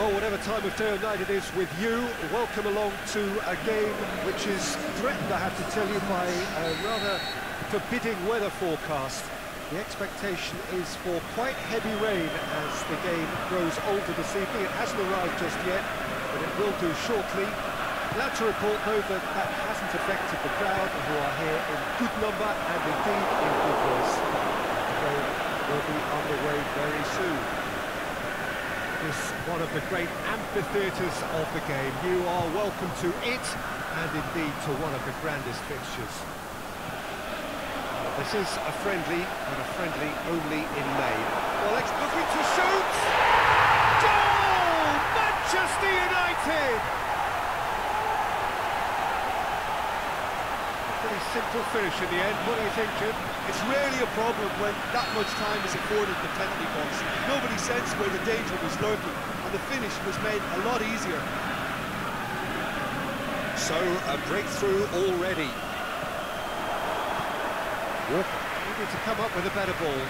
Well, whatever time of day or night it is with you, welcome along to a game which is threatened, I have to tell you, by a rather forbidding weather forecast. The expectation is for quite heavy rain as the game grows older this evening. It hasn't arrived just yet, but it will do shortly. Glad to report, though, that that hasn't affected the crowd, who are here in good number and indeed in good voice. The game will be underway very soon is one of the great amphitheatres of the game. You are welcome to it, and indeed to one of the grandest fixtures. This is a friendly, but a friendly only in May. Well, looking to shoot! Goal! Manchester United! Pretty simple finish in the end. What do you think, Jim? It's rarely a problem when that much time is afforded the penalty box. Nobody sensed where the danger was lurking, and the finish was made a lot easier. So, a breakthrough already. Walker needed to come up with a better ball.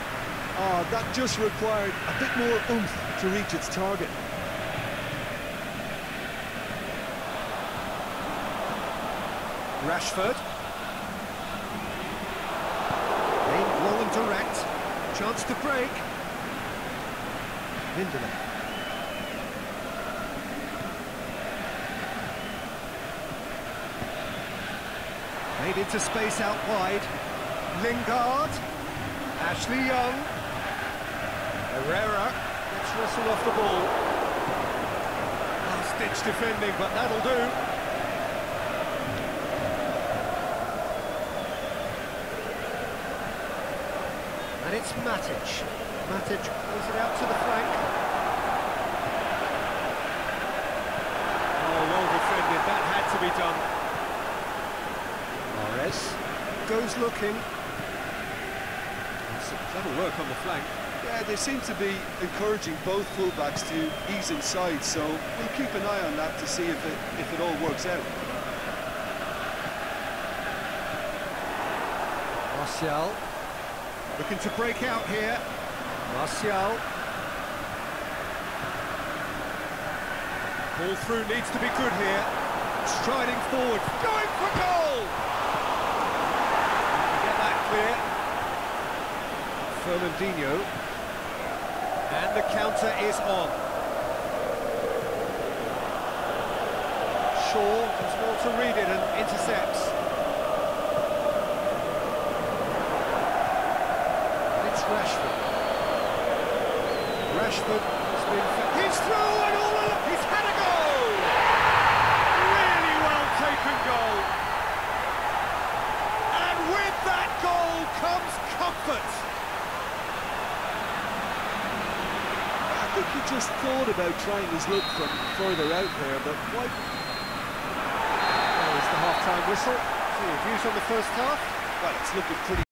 Ah, that just required a bit more oomph to reach its target. Rashford. Chance to break. Lindelof. Made into space out wide. Lingard. Ashley Young. Herrera gets wrestled off the ball. Last-ditch defending, but that'll do. And it's Matic. Matic plays it out to the flank. Oh, well defended. That had to be done. Mahrez goes looking. Some clever work on the flank. Yeah, they seem to be encouraging both fullbacks to ease inside, so we'll keep an eye on that to see if it if it all works out. Martial Looking to break out here. Martial. Ball through needs to be good here. Striding forward, going for goal! Get that clear. Fernandinho. And the counter is on. Shaw does well to read it and intercepts. Rashford. Rashford has been... He's through and all along... He's had a goal! Really well taken goal. And with that goal comes comfort. I think he just thought about trying his luck from further out there, but why... There's the half-time whistle. See, views on the first half? Well, it's looking pretty...